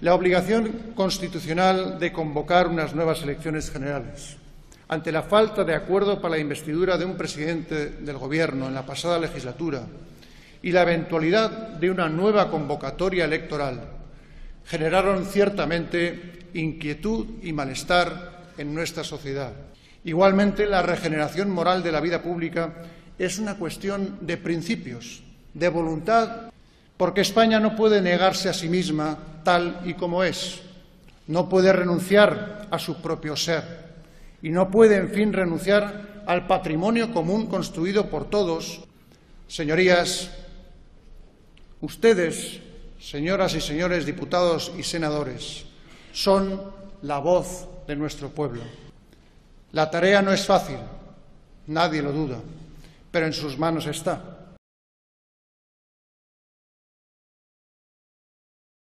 la obligación constitucional de convocar unas nuevas elecciones generales. Ante la falta de acuerdo para la investidura de un presidente del Gobierno en la pasada legislatura y la eventualidad de una nueva convocatoria electoral, generaron ciertamente inquietud y malestar en nuestra sociedad. Igualmente, la regeneración moral de la vida pública es una cuestión de principios, de voluntad, porque España no puede negarse a sí misma tal y como es, no puede renunciar a su propio ser y no puede, en fin, renunciar al patrimonio común construido por todos. Señorías, ustedes, señoras y señores diputados y senadores, son la voz de nuestro pueblo. La tarea no es fácil, nadie lo duda, pero en sus manos está.